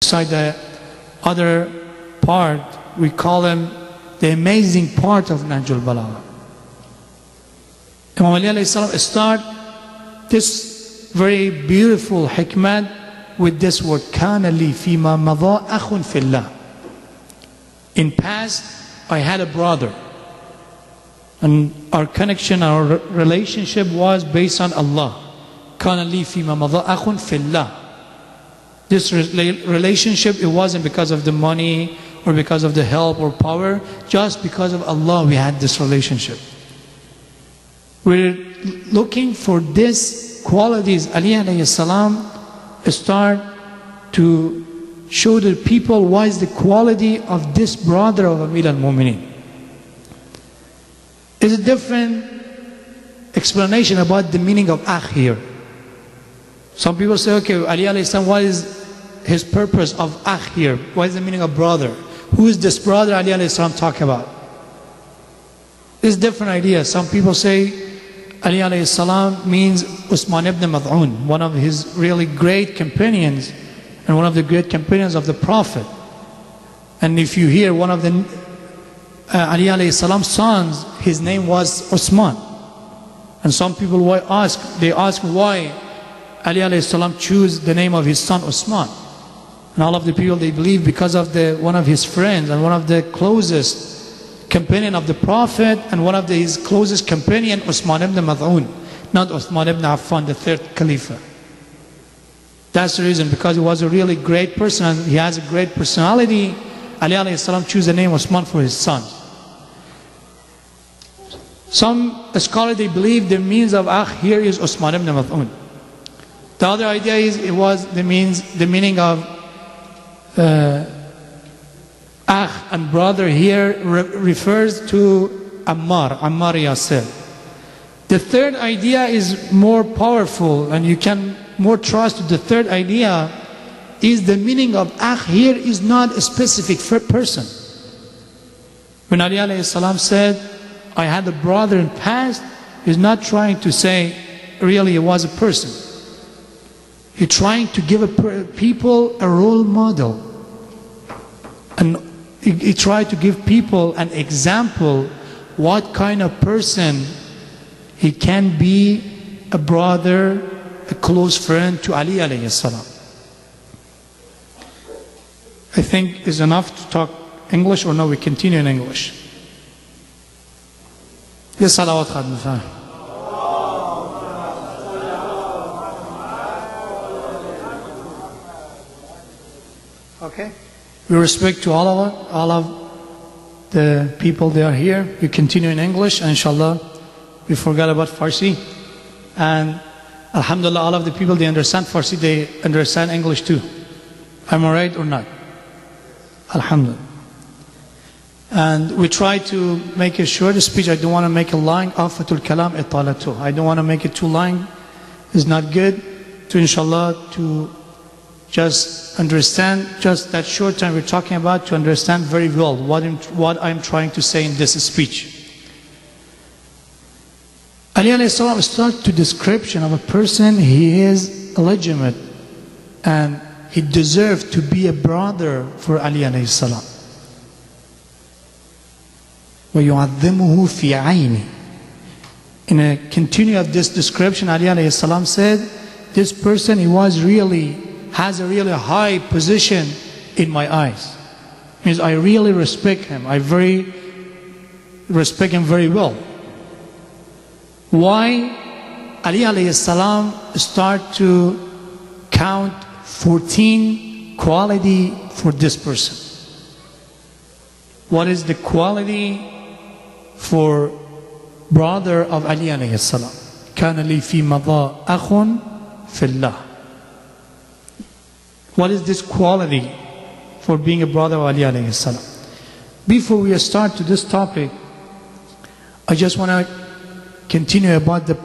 Beside the other part, we call them the amazing part of Nahjul Balagha. Imam Ali start this very beautiful hikmah with this word, كَانَ لِي فِي مَا مَضَىٰ أَخٌ فِي اللَّهِ In past, I had a brother. And our connection, our relationship was based on Allah. كَانَ لِي فِي مَا مَضَىٰ أَخٌ فِي اللَّهِ this relationship, it wasn't because of the money or because of the help or power, just because of Allah we had this relationship. We're looking for these qualities. Ali alayhi salam start to show the people what is the quality of this brother of Amir al-Mu'mineen. There's a different explanation about the meaning of akh here. Some people say, okay, Ali alayhi salam, what is his purpose of akh here? What is the meaning of brother? Who is this brother Ali alayhi salam talk about? There's different ideas. Some people say Ali alayhi salam means Usman ibn Mad'un, one of his really great companions and one of the great companions of the Prophet. And if you hear one of the uh, Ali alayhi salam's sons, his name was Usman. And some people ask, they ask why Ali alayhi salam choose the name of his son Usman. And all of the people they believe because of the one of his friends and one of the closest companion of the Prophet and one of the, his closest companion Usman ibn Mad'un, not Usman ibn Affan, the third Khalifa. That's the reason, because he was a really great person and he has a great personality. Ali alayhi salam choose the name Usman for his son. Some scholars they believe the means of akh here is Usman ibn Mad'un. The other idea is it was the means the meaning of Uh, akh and brother here re refers to Ammar, Ammar Yasir. The third idea is more powerful and you can more trust the third idea is the meaning of akh here is not a specific person. When Ali alayhi salam said, I had a brother in past, he's not trying to say really it was a person. He's trying to give people a role model. He tried to give people an example what kind of person he can be a brother, a close friend to Ali alayhi salam. I think is enough to talk English or no, we continue in English. Yes, salawat. Okay. We respect to all of all of the people that are here. We continue in English, inshallah, we forgot about Farsi. And Alhamdulillah, all of the people they understand Farsi, they understand English too. Am I right or not? Alhamdulillah. And we try to make a short speech. I don't want to make a line. Afatul kalam. I don't want to make it too long. It's not good to inshallah to just understand just that short time we're talking about to understand very well what I'm, what I'm trying to say in this speech. Ali alayhi salam starts to description of a person he is legitimate and he deserves to be a brother for Ali alayhi salam. وَيُعَظِّمُهُ فِي عَيْنِ In a continue of this description, Ali alayhi salam said, this person, he was really, has a really high position in my eyes. Means I really respect him. I very, respect him very well. Why? Ali alayhi salam start to count 14 quality for this person. What is the quality for brother of Ali alayhi salam. كان لي في مضى أخ في الله. what is this quality for being a brother of Ali alayhi salam? Before we start to this topic, I just want to continue about the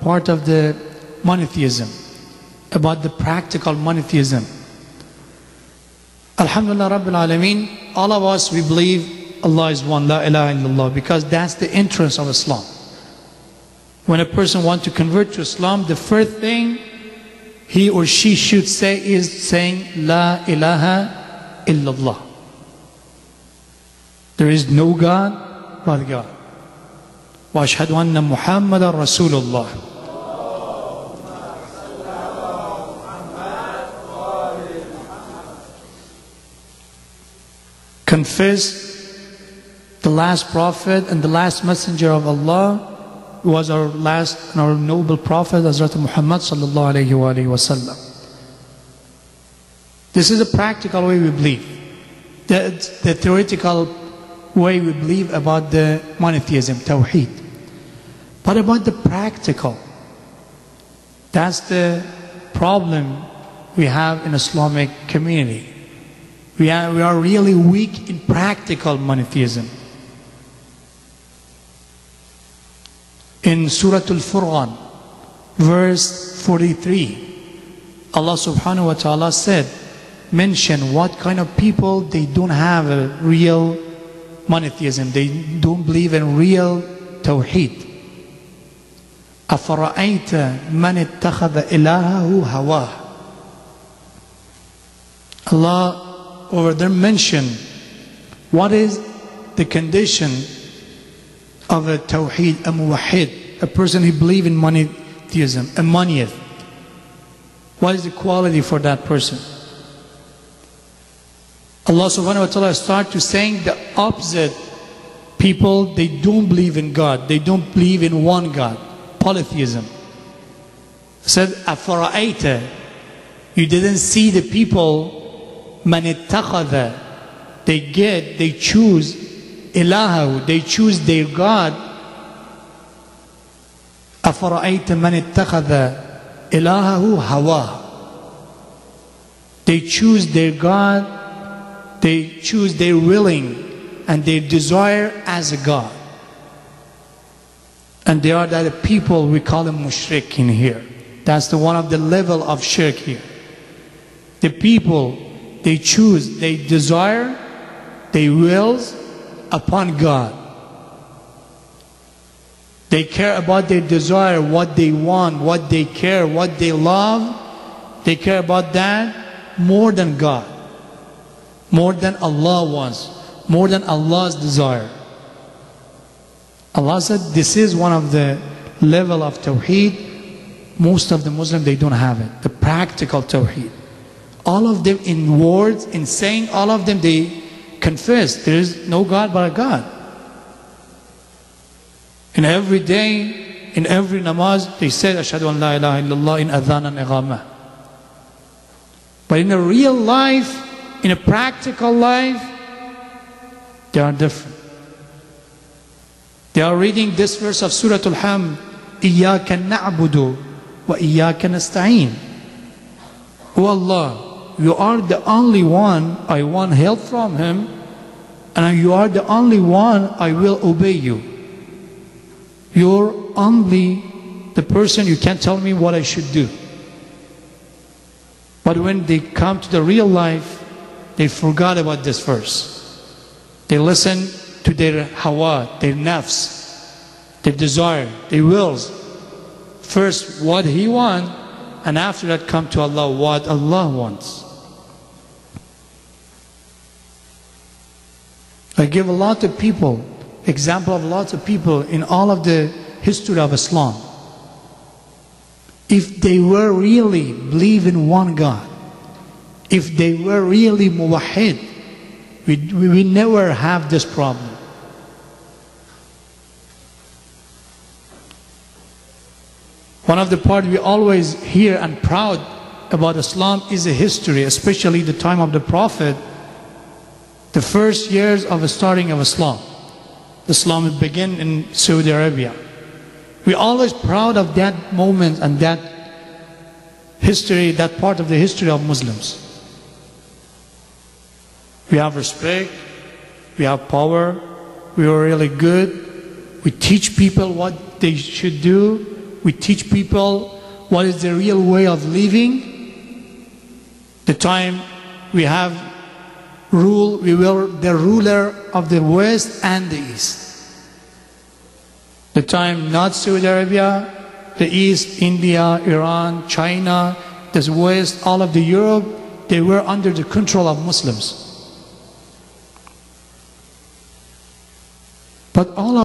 part of the monotheism, about the practical monotheism. Alhamdulillah Rabbil Alameen, all of us, we believe Allah is one, La ilaha illallah, because that's the entrance of Islam. When a person wants to convert to Islam, the first thing he or she should say is saying La ilaha illallah. There is no God but God. وأشهد أن محمد رسول الله confess the last prophet and the last messenger of Allah was our last and our noble prophet Hazrat Muhammad sallallahu alayhi wa wasallam. This is a practical way we believe. The, the theoretical way we believe about the monotheism, Tawheed. But about the practical, that's the problem we have in Islamic community. We are, we are really weak in practical monotheism. In Surah Al-Furqan, verse 43, Allah subhanahu wa ta'ala said, mention what kind of people they don't have a real monotheism. They don't believe in real tawheed. أَفَرَأَيْتَ مَنِ اتَّخَذَ إِلَهَهُ هَوَاهُ Allah over there mention what is the condition of a tawheed, a muwahid, a person who believes in monotheism, a moniyat. What is the quality for that person? Allah subhanahu wa ta'ala start to saying the opposite. People, they don't believe in God. They don't believe in one God. Polytheism. Said, أَفَرَأَيْتَ You didn't see the people, مَنِ اتَّخَذَ They get, they choose إِلَهَهُ They choose their God. أَفَرَأَيْتَ مَنِ اتَّخَذَ إِلَهَهُ هَوَاهُ They choose their God, they choose their willing and their desire as a God. And they are that people we call them mushrik in here. That's the one of the level of shirk here. The people they choose, they desire, they wills upon God. They care about their desire, what they want, what they care, what they love. They care about that more than God, more than Allah wants, more than Allah's desire. Allah said this is one of the level of Tawheed. Most of the Muslims, they don't have it. The practical Tawheed. All of them in words, in saying, all of them, they confess there is no God but a God. In every day, in every namaz, they said, Ashadu an la ilaha illallah in adhan and iqamah. But in a real life, in a practical life, they are different. They are reading this verse of Surah Al-Hamd, na'budu wa وَإِيَّاكَ نَسْتَعِينَ O Allah, you are the only one I want help from Him, and you are the only one I will obey you. You're only the person you can tell me what I should do. But when they come to the real life, they forgot about this verse. They listen to their hawa, their nafs, their desire, their wills. First, what He wants, and after that, come to Allah, what Allah wants. I give a lot of people, example of lots of people in all of the history of Islam. If they were really believe in one God, if they were really muwahid, we, we, we never have this problem. One of the part we always hear and proud about Islam is the history, especially the time of the Prophet, the first years of the starting of Islam. Islam began in Saudi Arabia. We're always proud of that moment and that history, that part of the history of Muslims. We have respect, we have power, we are really good. We teach people what they should do. We teach people what is the real way of living. The time we have rule, we were the ruler of the West and the East. The time not Saudi Arabia, the East, India, Iran, China, the West, all of the Europe, they were under the control of Muslims. But all of